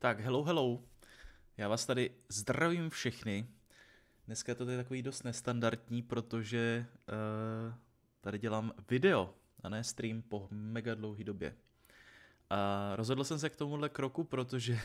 Tak, hello, hello. Já vás tady zdravím všechny. Dneska to je takový dost nestandardní, protože uh, tady dělám video a ne stream po mega dlouhé době. A rozhodl jsem se k tomuhle kroku, protože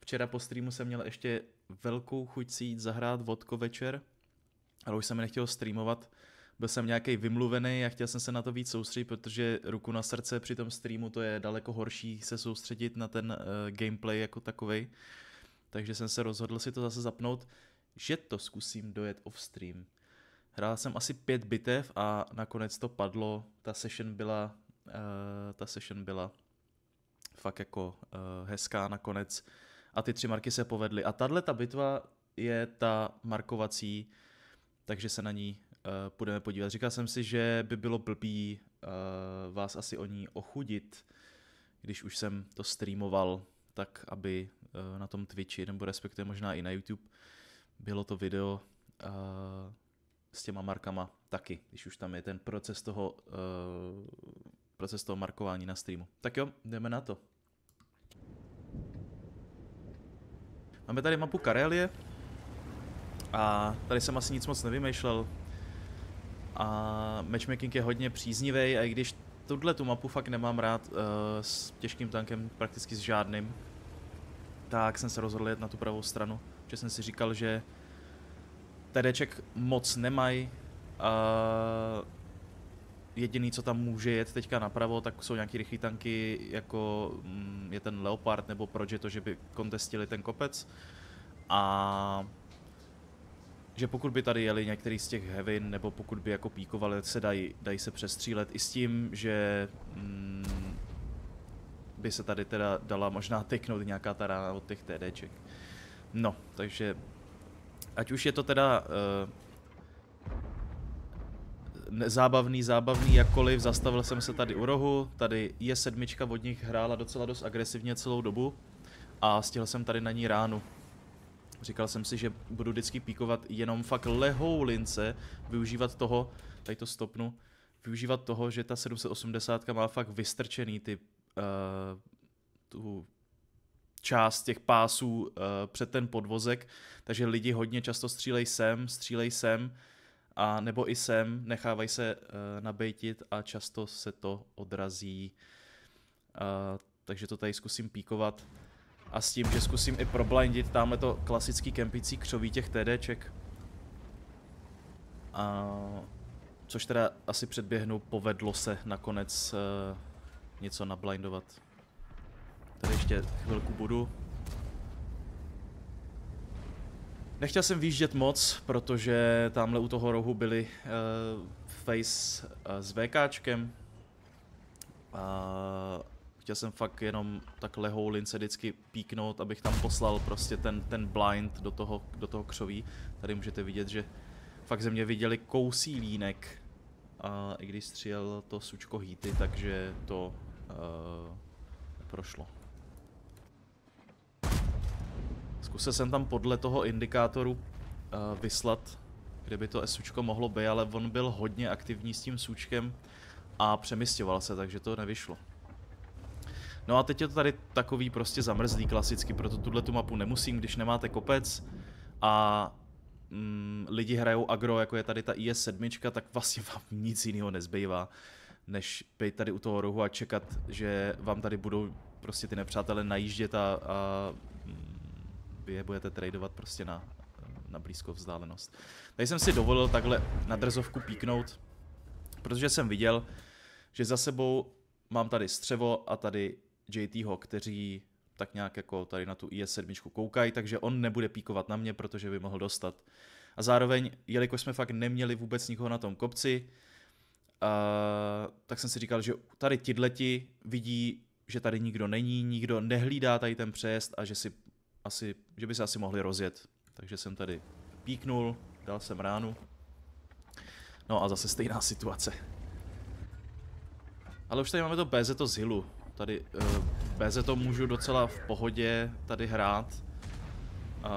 včera po streamu jsem měl ještě velkou chuť si jít zahrát vodko večer, ale už jsem nechtěl streamovat, byl jsem nějaký vymluvený a chtěl jsem se na to víc soustředit, protože ruku na srdce při tom streamu to je daleko horší se soustředit na ten uh, gameplay jako takový. Takže jsem se rozhodl si to zase zapnout, že to zkusím dojet off stream. Hrál jsem asi pět bitev a nakonec to padlo, ta session byla, uh, ta session byla fakt jako uh, hezká nakonec a ty tři marky se povedly. A tahle ta bitva je ta markovací, takže se na ní půjdeme podívat. Říkal jsem si, že by bylo blbý uh, vás asi o ní ochudit, když už jsem to streamoval, tak aby uh, na tom Twitchi, nebo respektive možná i na YouTube, bylo to video s těma markama taky, když už tam je ten proces toho, proces toho markování na streamu. Tak jo, jdeme na to. Máme tady mapu Karelie a tady jsem asi nic moc nevymýšlel. A matchmaking je hodně příznivý a i když tuhle tu mapu fakt nemám rád uh, s těžkým tankem, prakticky s žádným, tak jsem se rozhodl jet na tu pravou stranu, že jsem si říkal, že TDček moc nemají. Uh, jediný, co tam může jet teďka napravo, tak jsou nějaký rychlý tanky, jako mm, je ten Leopard nebo proč je to, že by kontestili ten kopec. A že pokud by tady jeli některý z těch Heavin, nebo pokud by jako píkovali, se dají, dají se přestřílet i s tím, že mm, by se tady teda dala možná tyknout nějaká ta rána od těch TDček. No, takže ať už je to teda uh, zábavný, zábavný jakkoliv, zastavil jsem se tady u rohu, tady je sedmička od nich hrála docela dost agresivně celou dobu a stihl jsem tady na ní ránu. Říkal jsem si, že budu vždycky píkovat jenom fakt lehou lince, využívat toho, tady to stopnu, využívat toho, že ta 780 má fakt vystrčený ty, uh, tu část těch pásů uh, před ten podvozek, takže lidi hodně často střílej sem, střílej sem, a nebo i sem, nechávají se uh, nabejtit a často se to odrazí. Uh, takže to tady zkusím píkovat. A s tím, že zkusím i problindit tamhle to klasický kempicí křoví těch TDček. A, což teda asi předběhnu, povedlo se nakonec uh, něco nablindovat. Tady ještě chvilku budu. Nechtěl jsem výjíždět moc, protože tamhle u toho rohu byli uh, face uh, s VKčkem. A chtěl jsem fakt jenom tak lehou lince vždycky píknout, abych tam poslal prostě ten, ten blind do toho, do toho křoví. Tady můžete vidět, že fakt ze mě viděli kousí línek, a i když střílel to sučko hýty, takže to uh, prošlo. Zkusil jsem tam podle toho indikátoru uh, vyslat, kde by to SUčko mohlo být, ale on byl hodně aktivní s tím sučkem a přemysťoval se, takže to nevyšlo. No a teď je to tady takový prostě zamrzlý klasicky, proto tuhle tu mapu nemusím, když nemáte kopec a mm, lidi hrajou agro, jako je tady ta IS-7, tak vlastně vám nic jiného nezbývá, než být tady u toho rohu a čekat, že vám tady budou prostě ty nepřátelé najíždět a, a vy je budete tradovat prostě na, na blízkou vzdálenost. Tady jsem si dovolil takhle na drzovku píknout, protože jsem viděl, že za sebou mám tady střevo a tady JTho, kteří tak nějak jako tady na tu IS-7 koukají, takže on nebude píkovat na mě, protože by mohl dostat. A zároveň, jelikož jsme fakt neměli vůbec nikoho na tom kopci, uh, tak jsem si říkal, že tady tidleti vidí, že tady nikdo není, nikdo nehlídá tady ten přejezd a že si asi, že by se asi mohli rozjet. Takže jsem tady píknul, dal jsem ránu. No a zase stejná situace. Ale už tady máme to BZ z hilu. Tady uh, eh, BZ to můžu docela v pohodě tady hrát. Uh,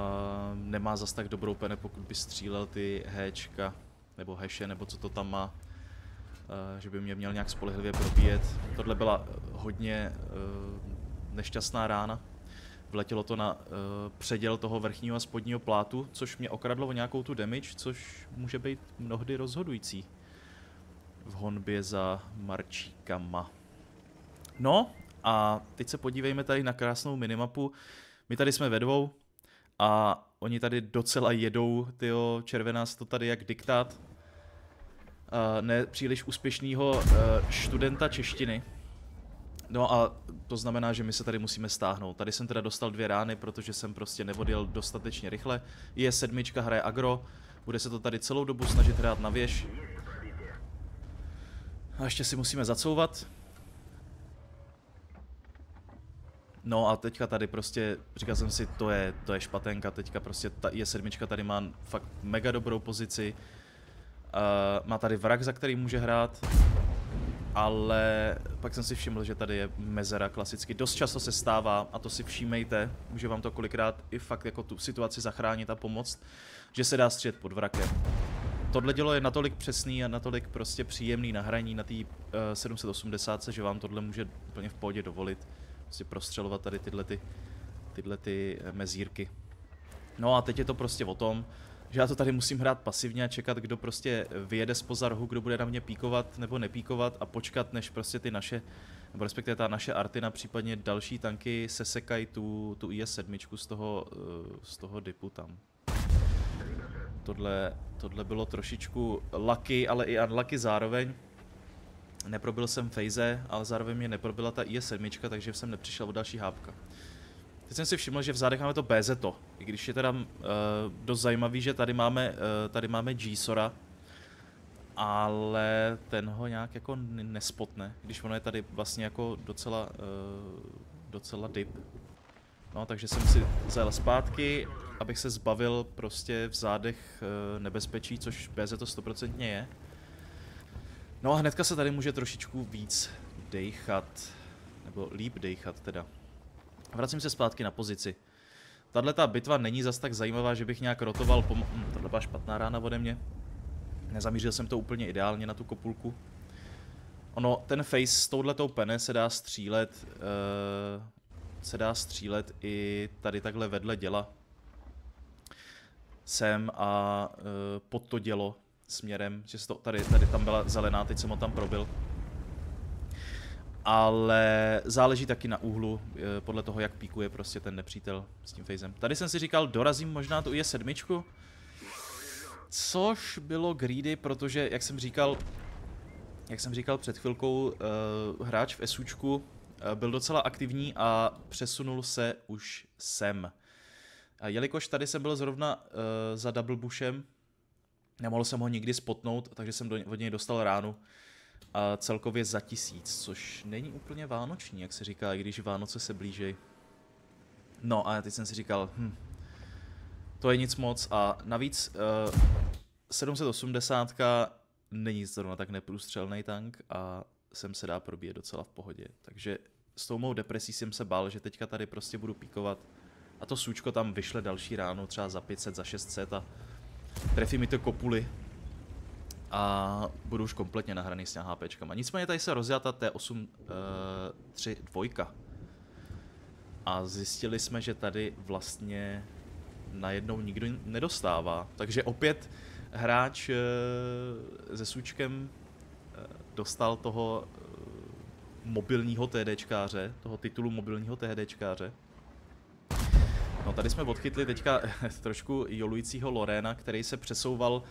nemá zas tak dobrou pene, pokud by střílel ty Hčka, nebo heše, nebo co to tam má. Uh, že by mě měl nějak spolehlivě probíjet. Tohle byla hodně uh, nešťastná rána Vletělo to na uh, předěl toho vrchního a spodního plátu, což mě okradlo o nějakou tu damage, což může být mnohdy rozhodující v honbě za marčíkama. No a teď se podívejme tady na krásnou minimapu. My tady jsme ve dvou a oni tady docela jedou, tyjo, červená to tady jak diktát. Uh, ne příliš úspěšného uh, studenta češtiny. No a to znamená, že my se tady musíme stáhnout. Tady jsem teda dostal dvě rány, protože jsem prostě nevodil dostatečně rychle. Je sedmička, hraje agro, bude se to tady celou dobu snažit hrát na věž. A ještě si musíme zacouvat. No a teďka tady prostě, říkal jsem si, to je, to je špatenka, teďka prostě ta je tady má fakt mega dobrou pozici. Uh, má tady vrak, za který může hrát ale pak jsem si všiml, že tady je mezera klasicky. Dost často se stává, a to si všímejte, může vám to kolikrát i fakt jako tu situaci zachránit a pomoct, že se dá střet pod vrakem. Tohle dělo je natolik přesný a natolik prostě příjemný na hraní na té uh, 780, že vám tohle může úplně v pohodě dovolit. Prostě prostřelovat tady tyhle, ty, tyhle ty eh, mezírky. No a teď je to prostě o tom, že já to tady musím hrát pasivně a čekat, kdo prostě vyjede z rohu, kdo bude na mě píkovat nebo nepíkovat a počkat, než prostě ty naše, nebo respektive ta naše Artina, případně další tanky sesekají tu, tu IS-7 z toho, eh, z toho dipu tam. Tohle, tohle bylo trošičku lucky, ale i unlucky zároveň. Neprobil jsem phase, ale zároveň mě neprobila ta IS-7, takže jsem nepřišel o další hápka. Teď jsem si všiml, že v zádech máme to BZO, i když je teda uh, dost zajímavý, že tady máme, uh, tady máme G-Sora, ale ten ho nějak jako nespotne, když ono je tady vlastně jako docela, uh, docela dip. No, takže jsem si vzal zpátky, abych se zbavil prostě v zádech uh, nebezpečí, což BZ to stoprocentně je. No a hnedka se tady může trošičku víc dejchat, nebo líp dejchat teda. Vracím se zpátky na pozici. Tahle ta bitva není zas tak zajímavá, že bych nějak rotoval pom... Hm, tohle byla špatná rána ode mě. Nezamířil jsem to úplně ideálně na tu kopulku. Ono, ten face s touhletou pene se dá střílet, uh, se dá střílet i tady takhle vedle děla. Sem a uh, pod to dělo směrem, že to, tady, tady tam byla zelená, teď jsem ho tam probil ale záleží taky na úhlu, eh, podle toho, jak píkuje prostě ten nepřítel s tím phasem. Tady jsem si říkal, dorazím možná tu je sedmičku, což bylo greedy, protože, jak jsem říkal, jak jsem říkal před chvilkou, uh, hráč v SUčku uh, byl docela aktivní a přesunul se už sem. A jelikož tady jsem byl zrovna uh, za double bushem, nemohl jsem ho nikdy spotnout, takže jsem do, od něj dostal ránu a celkově za tisíc, což není úplně vánoční, jak se říká, i když Vánoce se blíží. No a teď jsem si říkal, hm, to je nic moc a navíc uh, 780 není zrovna tak neprůstřelný tank a sem se dá probíjet docela v pohodě. Takže s tou mou depresí jsem se bál, že teďka tady prostě budu píkovat a to sučko tam vyšle další ráno, třeba za 500, za 600 a trefí mi to kopuly, a budu už kompletně nahraný s těma HPčkama. Nicméně tady se rozjata T8 uh, 3 dvojka. A zjistili jsme, že tady vlastně najednou nikdo nedostává. Takže opět hráč uh, se sučkem uh, dostal toho mobilního TDčkáře, toho titulu mobilního TDčkáře. No tady jsme odchytli teďka trošku jolujícího Lorena, který se přesouval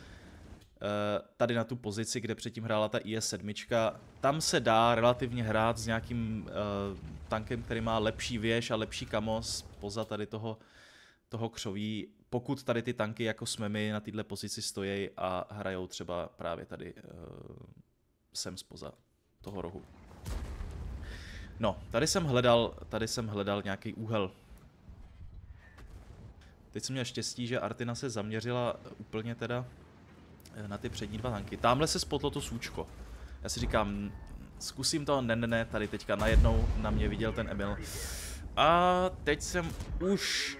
Eh, tady na tu pozici, kde předtím hrála ta IS-7. Tam se dá relativně hrát s nějakým uh, tankem, který má lepší věž a lepší kamos poza tady toho, toho křoví. Pokud tady ty tanky, jako jsme my, na této pozici stojí a hrajou třeba právě tady uh, sem spoza toho rohu. No, tady jsem hledal, tady jsem hledal nějaký úhel. Teď jsem měl štěstí, že Artina se zaměřila úplně teda na ty přední dva tanky. Tamhle se spotlo to sůčko. Já si říkám, zkusím to, ne, ne, ne, tady teďka najednou na mě viděl ten Emil. A teď jsem už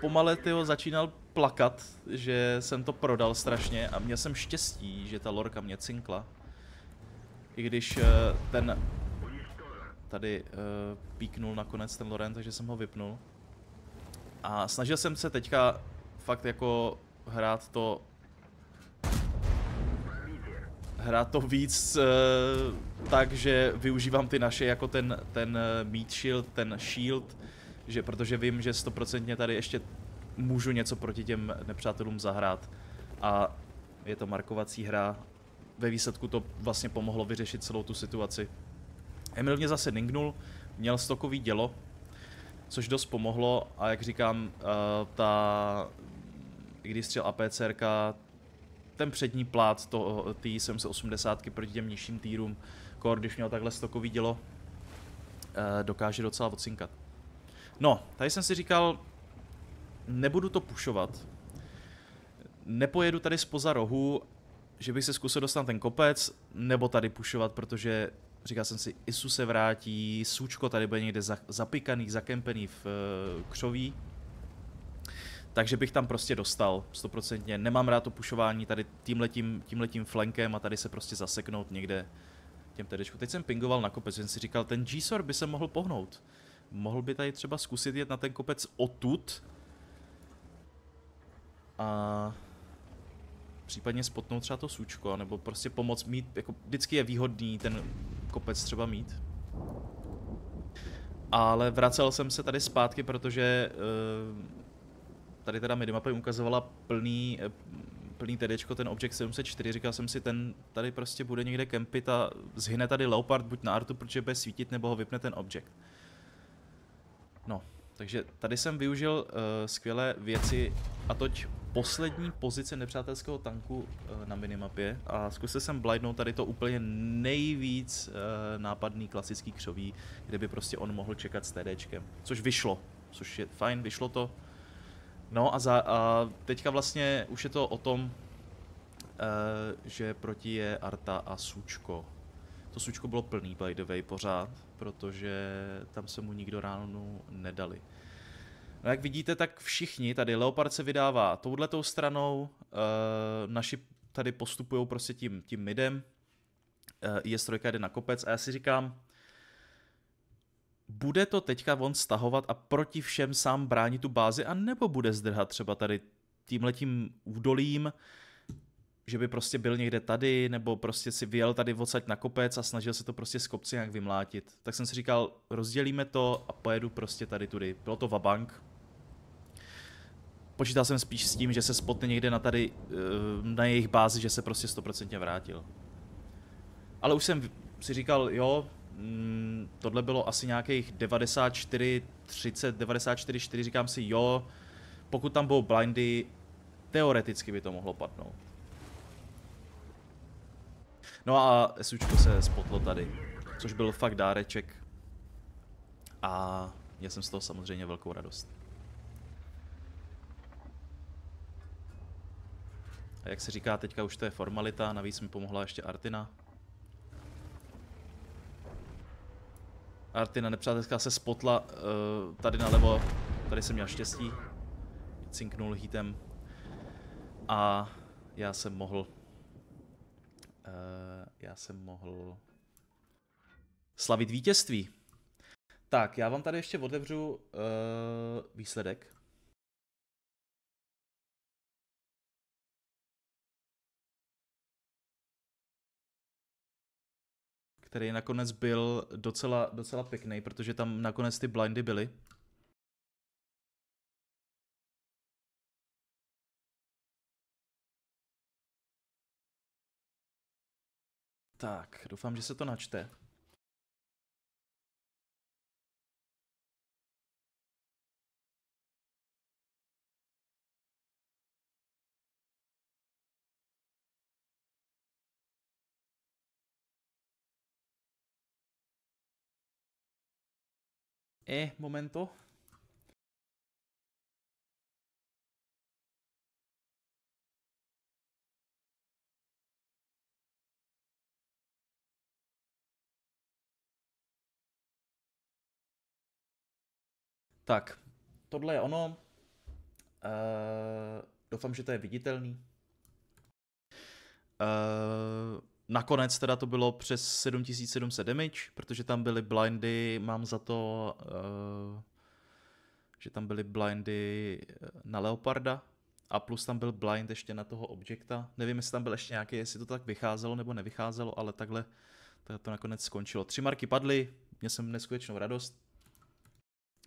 pomale tyho začínal plakat, že jsem to prodal strašně a měl jsem štěstí, že ta lorka mě cinkla. I když eh, ten tady uh, píknul nakonec ten Loren, takže jsem ho vypnul. A snažil jsem se teďka fakt jako hrát to hrát to víc uh, tak, že využívám ty naše jako ten, ten uh, meat shield, ten shield, že protože vím, že stoprocentně tady ještě můžu něco proti těm nepřátelům zahrát. A je to markovací hra. Ve výsledku to vlastně pomohlo vyřešit celou tu situaci. Emil mě zase ningnul, měl stokový dělo, což dost pomohlo a jak říkám, uh, ta, když střel APCRK, ten přední plát tý 780 proti těm nižším týrům, kor, když měl takhle stokový dělo, uh, dokáže docela odcinkat. No, tady jsem si říkal, nebudu to pušovat, nepojedu tady spoza rohu, že bych se zkusil dostat ten kopec, nebo tady pušovat, protože říkal jsem si, Isu se vrátí, Sučko tady bude někde za, zapikaný, zakempený v uh, křoví, takže bych tam prostě dostal, stoprocentně. Nemám rád to pušování tady tímhletím, tímhletím flankem a tady se prostě zaseknout někde těm tedečku. Teď jsem pingoval na kopec, jsem si říkal, ten g by se mohl pohnout. Mohl by tady třeba zkusit jet na ten kopec odtud. A případně spotnout třeba to sučko, nebo prostě pomoct mít, jako vždycky je výhodný ten kopec třeba mít. Ale vracel jsem se tady zpátky, protože uh, tady teda minimapy ukazovala plný, eh, plný TDčko, ten Object 704, říkal jsem si, ten tady prostě bude někde kempit a zhyne tady Leopard buď na artu, protože bude svítit, nebo ho vypne ten Object. No, takže tady jsem využil uh, skvělé věci a toť poslední pozice nepřátelského tanku uh, na minimapě a zkusil jsem blindnout tady to úplně nejvíc uh, nápadný klasický křoví, kde by prostě on mohl čekat s TDčkem, což vyšlo, což je fajn, vyšlo to. No a, za, a teďka vlastně už je to o tom, uh, že proti je Arta a Sučko. To Sučko bylo plný by the way pořád, protože tam se mu nikdo ráno nedali. No jak vidíte, tak všichni, tady Leopard se vydává touhletou stranou, uh, naši tady postupují prostě tím, tím midem, uh, IS-3 jde na kopec a já si říkám, bude to teďka on stahovat a proti všem sám bránit tu bázi, a nebo bude zdrhat třeba tady tímhletím údolím, že by prostě byl někde tady, nebo prostě si vyjel tady odsaď na kopec a snažil se to prostě z kopce nějak vymlátit. Tak jsem si říkal, rozdělíme to a pojedu prostě tady tudy. Bylo to vabank. Počítal jsem spíš s tím, že se spotne někde na tady, eh, na jejich bázi, že se prostě stoprocentně vrátil. Ale už jsem si říkal, jo, mm, tohle bylo asi nějakých 94, 30, 94, 4, říkám si, jo, pokud tam budou blindy, teoreticky by to mohlo padnout. No a SUčko se spotlo tady, což byl fakt dáreček. A měl jsem z toho samozřejmě velkou radost. Jak se říká, teďka už to je formalita, navíc mi pomohla ještě Artina. Artina nepřátelská se spotla uh, tady nalevo, tady jsem měl štěstí. Cinknul hitem. A já jsem mohl Uh, já jsem mohl slavit vítězství. Tak, já vám tady ještě otevřu uh, výsledek. Který nakonec byl docela, docela pěkný, protože tam nakonec ty blindy byly. Tak, doufám, že se to načte. Eh, momento. Tak, tohle je ono. Uh, doufám, že to je viditelný. Uh, nakonec teda to bylo přes 7700 damage, protože tam byly blindy, mám za to, uh, že tam byly blindy na Leoparda, a plus tam byl blind ještě na toho objekta. Nevím, jestli tam byl ještě nějaký, jestli to tak vycházelo nebo nevycházelo, ale takhle to nakonec skončilo. Tři marky padly, měl jsem neskutečnou radost,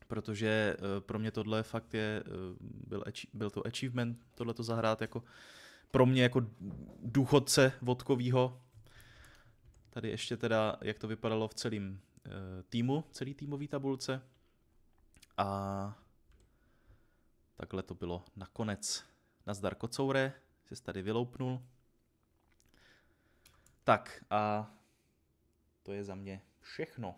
protože uh, pro mě tohle fakt je, byl, byl to achievement, tohle to zahrát jako pro mě jako důchodce vodkovýho. Tady ještě teda, jak to vypadalo v celém uh, týmu, celý týmový tabulce. A takhle to bylo nakonec. Nazdar kocoure, jsi tady vyloupnul. Tak a to je za mě všechno.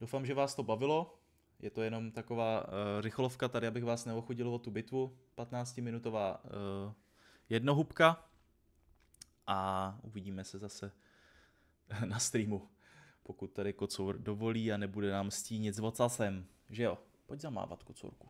Doufám, že vás to bavilo. Je to jenom taková uh, rychlovka tady, abych vás neochudil o tu bitvu. 15-minutová uh, jednohubka. A uvidíme se zase na streamu, pokud tady kocour dovolí a nebude nám stínit s vocasem. Že jo? Pojď zamávat kocourku.